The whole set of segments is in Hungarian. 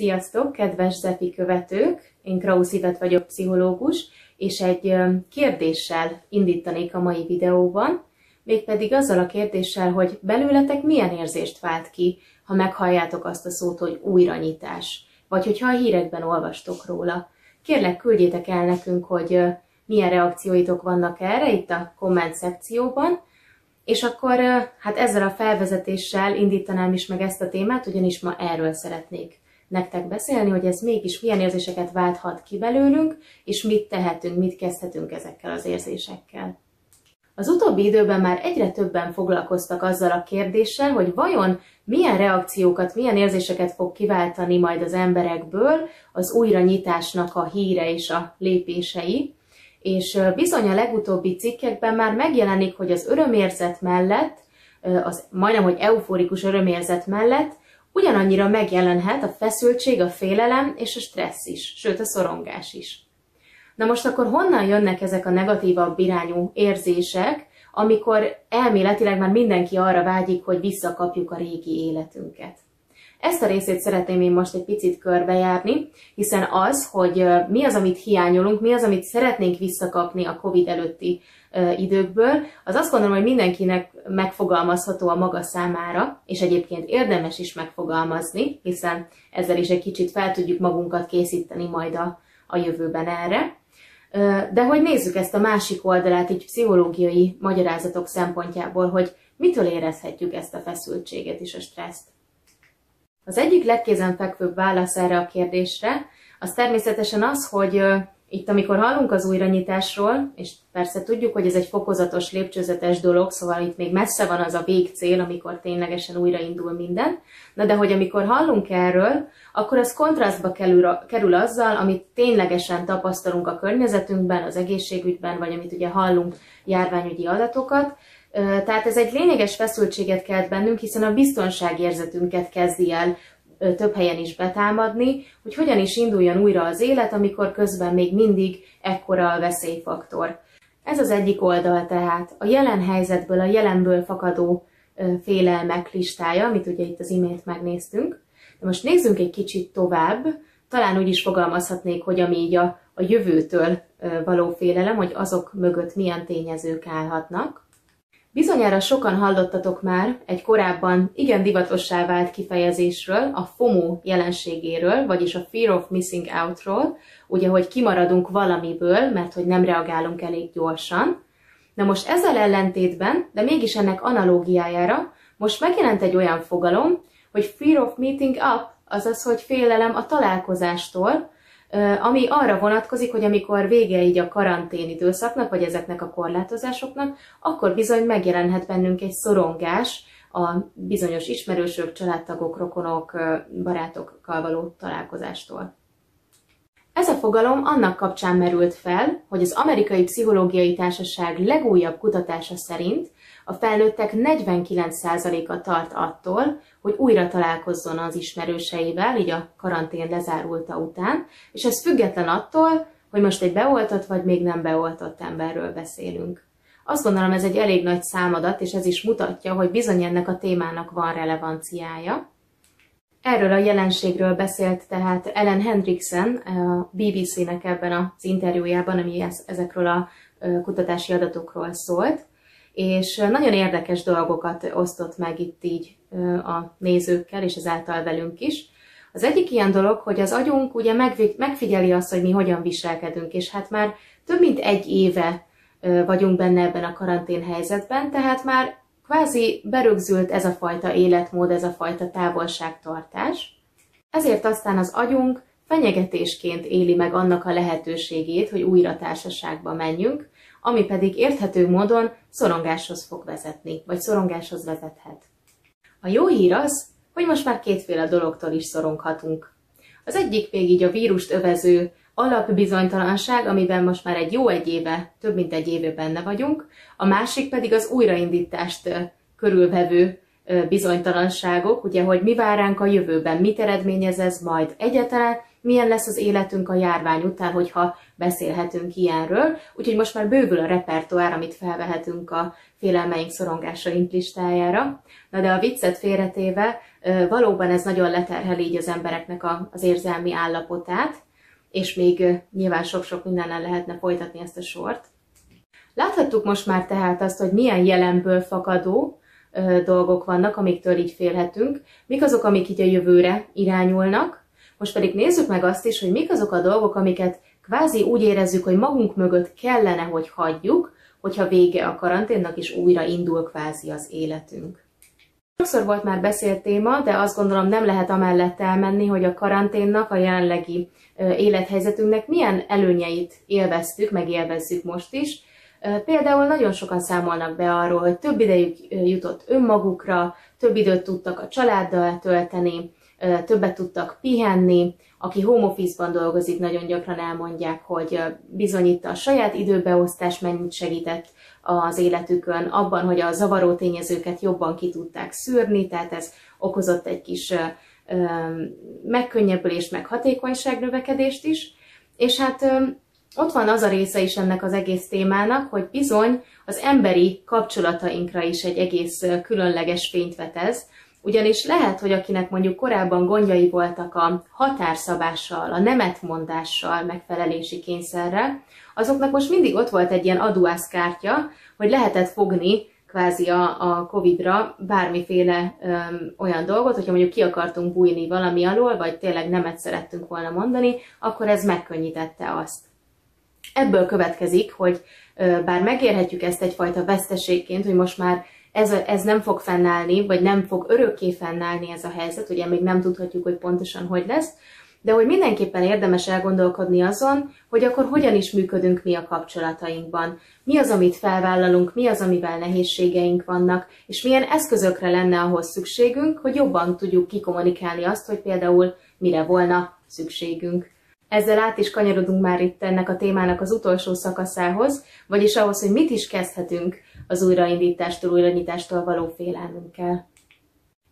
Sziasztok, kedves Zepi követők! Én Krausz Ivet vagyok, pszichológus, és egy kérdéssel indítanék a mai videóban, mégpedig azzal a kérdéssel, hogy belőletek milyen érzést vált ki, ha meghalljátok azt a szót, hogy újranyitás, vagy hogyha a hírekben olvastok róla. Kérlek, küldjétek el nekünk, hogy milyen reakcióitok vannak erre itt a komment szekcióban, és akkor hát ezzel a felvezetéssel indítanám is meg ezt a témát, ugyanis ma erről szeretnék nektek beszélni, hogy ez mégis milyen érzéseket válthat ki belőlünk, és mit tehetünk, mit kezdhetünk ezekkel az érzésekkel. Az utóbbi időben már egyre többen foglalkoztak azzal a kérdéssel, hogy vajon milyen reakciókat, milyen érzéseket fog kiváltani majd az emberekből az újranyitásnak a híre és a lépései, és bizony a legutóbbi cikkekben már megjelenik, hogy az örömérzet mellett, az majdnem, hogy euforikus örömérzet mellett ugyanannyira megjelenhet a feszültség, a félelem és a stressz is, sőt a szorongás is. Na most akkor honnan jönnek ezek a negatívabb irányú érzések, amikor elméletileg már mindenki arra vágyik, hogy visszakapjuk a régi életünket? Ezt a részét szeretném én most egy picit körbejárni, hiszen az, hogy mi az, amit hiányolunk, mi az, amit szeretnénk visszakapni a COVID előtti időkből, az azt gondolom, hogy mindenkinek megfogalmazható a maga számára, és egyébként érdemes is megfogalmazni, hiszen ezzel is egy kicsit fel tudjuk magunkat készíteni majd a, a jövőben erre. De hogy nézzük ezt a másik oldalát így pszichológiai magyarázatok szempontjából, hogy mitől érezhetjük ezt a feszültséget és a stresszt. Az egyik legkézenfekvőbb válasz erre a kérdésre, az természetesen az, hogy itt, amikor hallunk az újranyitásról, és persze tudjuk, hogy ez egy fokozatos, lépcsőzetes dolog, szóval itt még messze van az a végcél, amikor ténylegesen újraindul minden, na de hogy amikor hallunk erről, akkor az kontrasztba kerül, azzal, amit ténylegesen tapasztalunk a környezetünkben, az egészségügyben, vagy amit ugye hallunk járványügyi adatokat, tehát ez egy lényeges feszültséget kelt bennünk, hiszen a biztonságérzetünket kezdi el több helyen is betámadni, hogy hogyan is induljon újra az élet, amikor közben még mindig ekkora a veszélyfaktor. Ez az egyik oldal tehát, a jelen helyzetből, a jelenből fakadó félelmek listája, amit ugye itt az imént megnéztünk. De most nézzünk egy kicsit tovább, talán úgy is fogalmazhatnék, hogy ami így a, a jövőtől való félelem, hogy azok mögött milyen tényezők állhatnak. Bizonyára sokan hallottatok már egy korábban igen divatossá vált kifejezésről, a FOMO jelenségéről, vagyis a Fear of Missing Outról, ugye, hogy kimaradunk valamiből, mert hogy nem reagálunk elég gyorsan. Na most ezzel ellentétben, de mégis ennek analógiájára, most megjelent egy olyan fogalom, hogy Fear of Meeting Up, azaz, hogy félelem a találkozástól, ami arra vonatkozik, hogy amikor vége így a karantén időszaknak, vagy ezeknek a korlátozásoknak, akkor bizony megjelenhet bennünk egy szorongás a bizonyos ismerősök, családtagok, rokonok, barátokkal való találkozástól. Ez a fogalom annak kapcsán merült fel, hogy az Amerikai Pszichológiai Társaság legújabb kutatása szerint a felnőttek 49%-a tart attól, hogy újra találkozzon az ismerőseivel, így a karantén lezárulta után, és ez független attól, hogy most egy beoltott vagy még nem beoltott emberről beszélünk. Azt gondolom, ez egy elég nagy számadat, és ez is mutatja, hogy bizony ennek a témának van relevanciája. Erről a jelenségről beszélt tehát Ellen Hendrickson a BBC-nek ebben az interjújában, ami ezekről a kutatási adatokról szólt és nagyon érdekes dolgokat osztott meg itt így a nézőkkel, és ezáltal velünk is. Az egyik ilyen dolog, hogy az agyunk ugye megfigyeli azt, hogy mi hogyan viselkedünk, és hát már több mint egy éve vagyunk benne ebben a karantén helyzetben, tehát már kvázi berögzült ez a fajta életmód, ez a fajta távolságtartás. Ezért aztán az agyunk fenyegetésként éli meg annak a lehetőségét, hogy újra társaságba menjünk, ami pedig érthető módon szorongáshoz fog vezetni, vagy szorongáshoz vezethet. A jó hír az, hogy most már kétféle dologtól is szoronghatunk. Az egyik még így a vírust övező alapbizonytalanság, amiben most már egy jó egy éve, több mint egy éve benne vagyunk, a másik pedig az újraindítást körülvevő bizonytalanságok, ugye, hogy mi vár ránk a jövőben, mit eredményez ez majd egyáltalán, milyen lesz az életünk a járvány után, hogyha beszélhetünk ilyenről. Úgyhogy most már bővül a repertoár, amit felvehetünk a félelmeink, szorongásaink listájára. Na de a viccet félretéve, valóban ez nagyon leterhel így az embereknek az érzelmi állapotát, és még nyilván sok-sok mindennel lehetne folytatni ezt a sort. Láthattuk most már tehát azt, hogy milyen jelenből fakadó dolgok vannak, amiktől így félhetünk, mik azok, amik így a jövőre irányulnak, most pedig nézzük meg azt is, hogy mik azok a dolgok, amiket kvázi úgy érezzük, hogy magunk mögött kellene, hogy hagyjuk, hogyha vége a karanténnak, és újra indul kvázi az életünk. Sokszor volt már beszélt téma, de azt gondolom nem lehet amellett elmenni, hogy a karanténnak, a jelenlegi élethelyzetünknek milyen előnyeit élveztük, meg élvezzük most is. Például nagyon sokan számolnak be arról, hogy több idejük jutott önmagukra, több időt tudtak a családdal tölteni, többet tudtak pihenni, aki home office-ban dolgozik, nagyon gyakran elmondják, hogy bizonyít a saját időbeosztás mennyit segített az életükön, abban, hogy a zavaró tényezőket jobban ki tudták szűrni, tehát ez okozott egy kis megkönnyebbülést, meg hatékonyságnövekedést is. És hát ott van az a része is ennek az egész témának, hogy bizony az emberi kapcsolatainkra is egy egész különleges fényt vet ez, ugyanis lehet, hogy akinek mondjuk korábban gondjai voltak a határszabással, a nemetmondással, megfelelési kényszerrel, azoknak most mindig ott volt egy ilyen aduászkártya, hogy lehetett fogni kvázi a, a Covid-ra bármiféle öm, olyan dolgot, hogyha mondjuk ki akartunk bújni valami alól, vagy tényleg nemet szerettünk volna mondani, akkor ez megkönnyítette azt. Ebből következik, hogy ö, bár megérhetjük ezt egyfajta veszteségként, hogy most már ez, ez nem fog fennállni, vagy nem fog örökké fennállni ez a helyzet, ugye még nem tudhatjuk, hogy pontosan hogy lesz, de hogy mindenképpen érdemes elgondolkodni azon, hogy akkor hogyan is működünk mi a kapcsolatainkban. Mi az, amit felvállalunk, mi az, amivel nehézségeink vannak, és milyen eszközökre lenne ahhoz szükségünk, hogy jobban tudjuk kikommunikálni azt, hogy például mire volna szükségünk. Ezzel át is kanyarodunk már itt ennek a témának az utolsó szakaszához, vagyis ahhoz, hogy mit is kezdhetünk az újraindítástól, újranyitástól való félelmünkkel.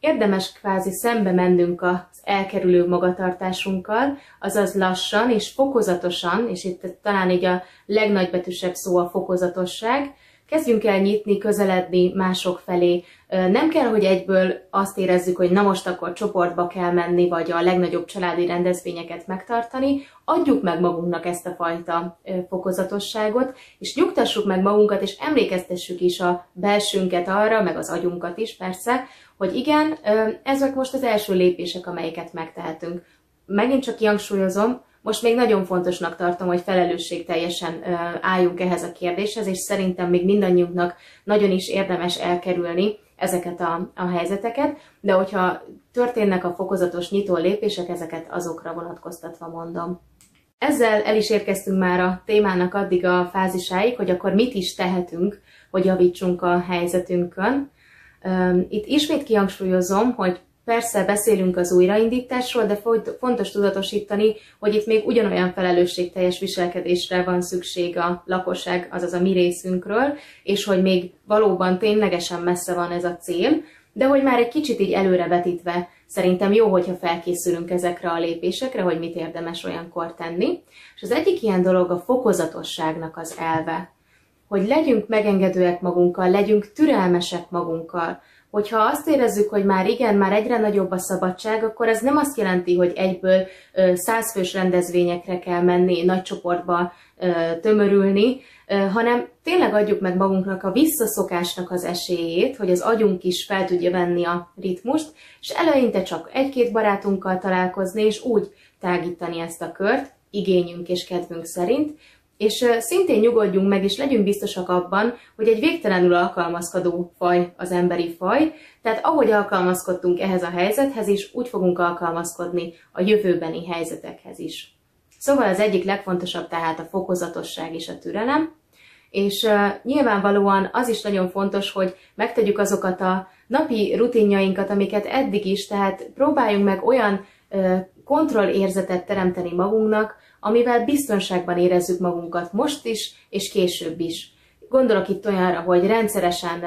Érdemes kvázi szembe mennünk az elkerülő magatartásunkkal, azaz lassan és fokozatosan, és itt talán így a legnagybetűsebb szó a fokozatosság, kezdjünk el nyitni, közeledni mások felé. Nem kell, hogy egyből azt érezzük, hogy na most akkor csoportba kell menni, vagy a legnagyobb családi rendezvényeket megtartani. Adjuk meg magunknak ezt a fajta fokozatosságot, és nyugtassuk meg magunkat, és emlékeztessük is a belsőnket arra, meg az agyunkat is persze, hogy igen, ezek most az első lépések, amelyeket megtehetünk. Megint csak kihangsúlyozom, most még nagyon fontosnak tartom, hogy felelősségteljesen álljunk ehhez a kérdéshez, és szerintem még mindannyiunknak nagyon is érdemes elkerülni ezeket a, a helyzeteket, de hogyha történnek a fokozatos nyitó lépések, ezeket azokra vonatkoztatva mondom. Ezzel el is érkeztünk már a témának addig a fázisáig, hogy akkor mit is tehetünk, hogy javítsunk a helyzetünkön. Itt ismét kihangsúlyozom, hogy persze beszélünk az újraindításról, de fontos tudatosítani, hogy itt még ugyanolyan felelősségteljes viselkedésre van szükség a lakosság, azaz a mi részünkről, és hogy még valóban ténylegesen messze van ez a cél, de hogy már egy kicsit így előrevetítve szerintem jó, hogyha felkészülünk ezekre a lépésekre, hogy mit érdemes olyankor tenni. És az egyik ilyen dolog a fokozatosságnak az elve hogy legyünk megengedőek magunkkal, legyünk türelmesek magunkkal. Hogyha azt érezzük, hogy már igen, már egyre nagyobb a szabadság, akkor ez nem azt jelenti, hogy egyből százfős rendezvényekre kell menni, nagy csoportba tömörülni, hanem tényleg adjuk meg magunknak a visszaszokásnak az esélyét, hogy az agyunk is fel tudja venni a ritmust, és eleinte csak egy-két barátunkkal találkozni, és úgy tágítani ezt a kört, igényünk és kedvünk szerint, és szintén nyugodjunk meg, és legyünk biztosak abban, hogy egy végtelenül alkalmazkodó faj az emberi faj, tehát ahogy alkalmazkodtunk ehhez a helyzethez is, úgy fogunk alkalmazkodni a jövőbeni helyzetekhez is. Szóval az egyik legfontosabb tehát a fokozatosság és a türelem, és nyilvánvalóan az is nagyon fontos, hogy megtegyük azokat a napi rutinjainkat, amiket eddig is, tehát próbáljunk meg olyan kontrollérzetet teremteni magunknak, amivel biztonságban érezzük magunkat most is, és később is. Gondolok itt olyanra, hogy rendszeresen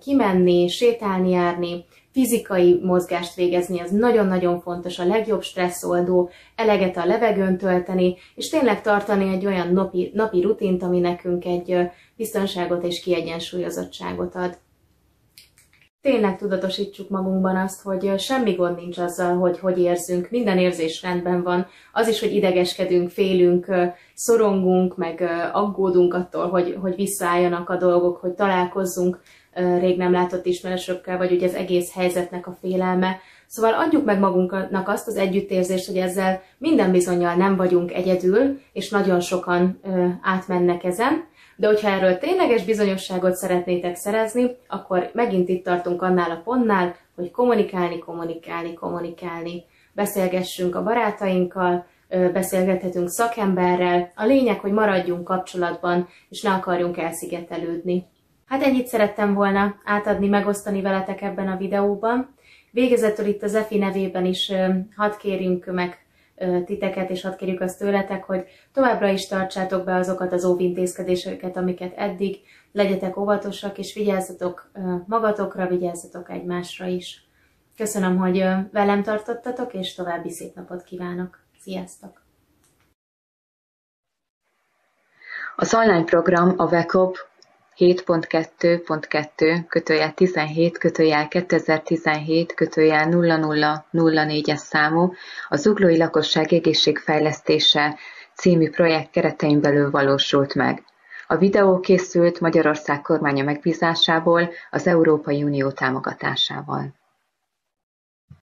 kimenni, sétálni, járni, fizikai mozgást végezni, az nagyon-nagyon fontos, a legjobb stresszoldó, eleget a levegőn tölteni, és tényleg tartani egy olyan napi, napi rutint, ami nekünk egy biztonságot és kiegyensúlyozottságot ad. Tényleg tudatosítsuk magunkban azt, hogy semmi gond nincs azzal, hogy hogy érzünk, minden érzés rendben van. Az is, hogy idegeskedünk, félünk, szorongunk, meg aggódunk attól, hogy, hogy visszaálljanak a dolgok, hogy találkozzunk rég nem látott ismerősökkel, vagy ugye az egész helyzetnek a félelme. Szóval adjuk meg magunknak azt az együttérzést, hogy ezzel minden bizonyal nem vagyunk egyedül, és nagyon sokan átmennek ezen, de hogyha erről tényleges bizonyosságot szeretnétek szerezni, akkor megint itt tartunk annál a pontnál, hogy kommunikálni, kommunikálni, kommunikálni. Beszélgessünk a barátainkkal, beszélgethetünk szakemberrel. A lényeg, hogy maradjunk kapcsolatban, és ne akarjunk elszigetelődni. Hát ennyit szerettem volna átadni, megosztani veletek ebben a videóban. Végezetül itt az EFI nevében is hadd kérjünk meg titeket, és hadd kérjük azt tőletek, hogy továbbra is tartsátok be azokat az óvintézkedéseket, amiket eddig, legyetek óvatosak, és vigyázzatok magatokra, vigyázzatok egymásra is. Köszönöm, hogy velem tartottatok, és további szép napot kívánok. Sziasztok! Az online program a VECOP 7.2.2 kötőjel 17 kötőjel 2017 kötőjel 0004-es számú a Zuglói Lakosság Egészségfejlesztése című projekt keretein belül valósult meg. A videó készült Magyarország kormánya megbízásából az Európai Unió támogatásával.